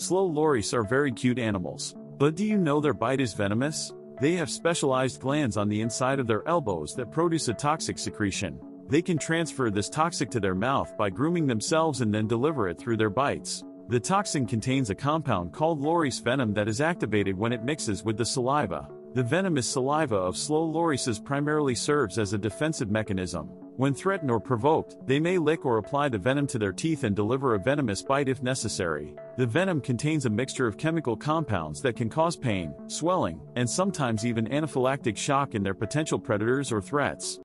Slow loris are very cute animals. But do you know their bite is venomous? They have specialized glands on the inside of their elbows that produce a toxic secretion. They can transfer this toxic to their mouth by grooming themselves and then deliver it through their bites. The toxin contains a compound called loris venom that is activated when it mixes with the saliva. The venomous saliva of slow lorises primarily serves as a defensive mechanism. When threatened or provoked, they may lick or apply the venom to their teeth and deliver a venomous bite if necessary. The venom contains a mixture of chemical compounds that can cause pain, swelling, and sometimes even anaphylactic shock in their potential predators or threats.